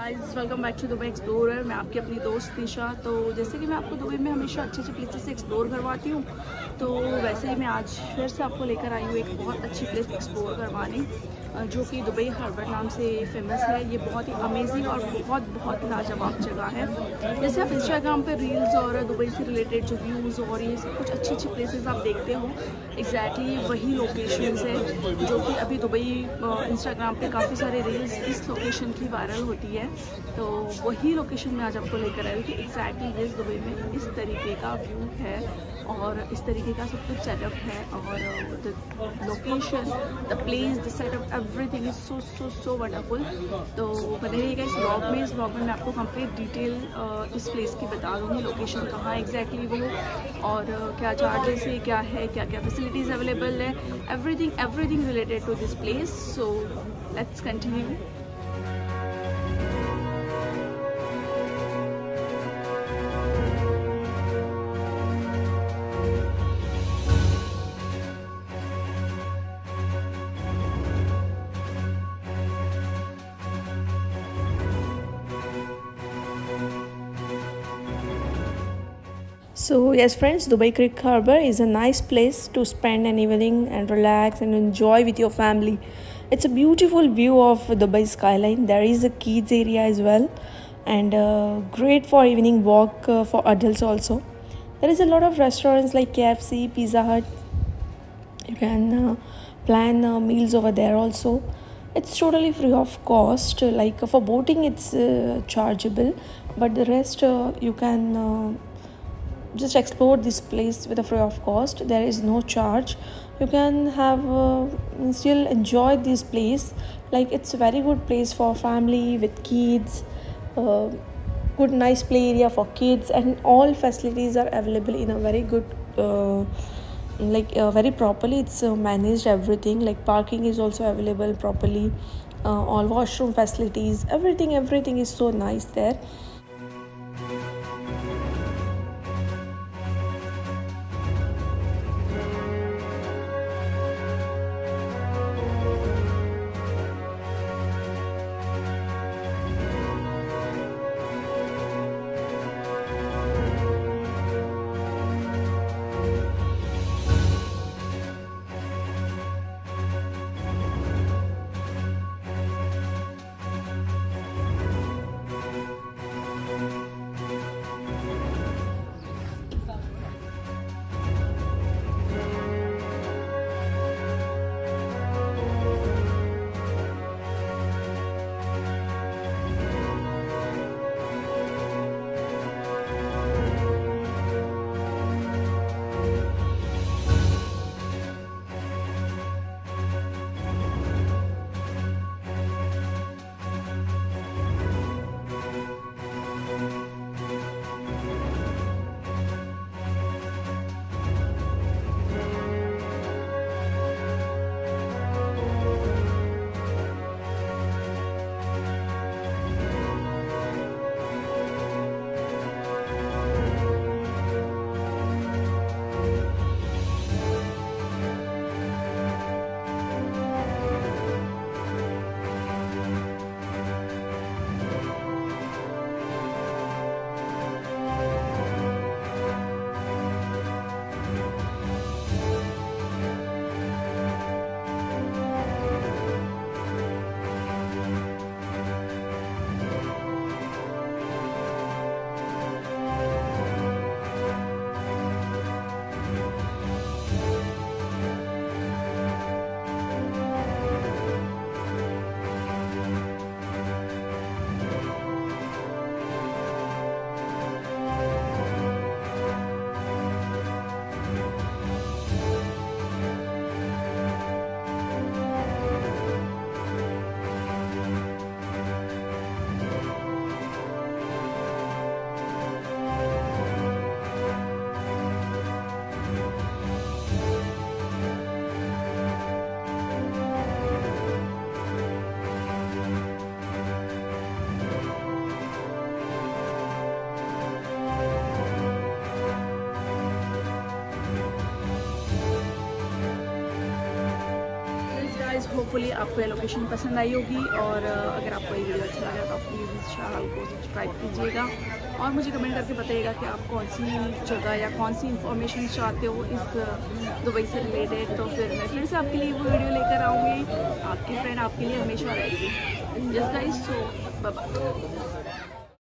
Guys welcome back to Dubai explorer मैं आपकी अपनी दोस्त निशा तो जैसे कि मैं आपको दुबई में हमेशा अच्छे अच्छे प्लेसेस एक्सप्लोर करवाती हूँ तो वैसे ही मैं आज फिर से आपको लेकर आई हूँ एक बहुत अच्छी प्लेस एक्सप्लोर करवाने जो कि दुबई हार्बर नाम से फ़ेमस है। ये बहुत ही अमेजिंग और बहुत बहुत लाजवाब जगह है। जैसे आप इंस्टाग्राम पर रील्स और दुबई से रिलेटेड जो व्यूज़ और ये सब कुछ अच्छी अच्छी प्लेसेस आप देखते हो एग्जैक्टली exactly वही लोकेशंस है, जो कि अभी दुबई इंस्टाग्राम पे काफ़ी सारे रील्स इस लोकेशन की वायरल होती है। तो वही लोकेशन में आज आपको लेकर आई हूँ कि एग्जैक्टली दिस दुबई में इस तरीके का व्यू है और इस तरीके का सब कुछ सेटअप है और the location the place the setup everything is so so so wonderful तो बने रहिएगा इस ब्लॉग में, इस ब्लॉग में मैं आपको कंप्लीट डिटेल इस प्लेस की बता दूँगी लोकेशन कहाँ एग्जैक्टली वो और क्या चार्जेस है, क्या है क्या क्या फैसिलिटीज़ अवेलेबल है everything everything related to this place so let's continue So yes friends, Dubai Creek Harbour is a nice place to spend an evening and relax and enjoy with your family. It's a beautiful view of Dubai skyline. There is a kids area as well and uh, great for evening walk uh, for adults also. There is a lot of restaurants like KFC, Pizza Hut. You can uh, plan uh, meals over there also. It's totally free of cost. Like for boating it's uh, chargeable but the rest uh, you can just explore this place with a free of cost. There is no charge. You can have uh, still enjoy this place. Like it's a very good place for family with kids uh, good nice play area for kids and all facilities are available in a very good uh, like uh, very properly. It's uh, managed everything. Like parking is also available properly. Uh, all washroom facilities everything everything is so nice there hopefully आपको ये location पसंद आई होगी और अगर आपको ये video अच्छा लगा तो आप प्लीज़ इस चैनल को सब्सक्राइब कीजिएगा और मुझे कमेंट करके बताइएगा कि आप कौन सी जगह या कौन सी इन्फॉर्मेशन चाहते हो इस दुबई से रिलेटेड तो फिर मैं फिर से आपके लिए वो वीडियो लेकर आऊँगी। आपकी फ्रेंड आपके लिए हमेशा रहेगी। Just guys so bye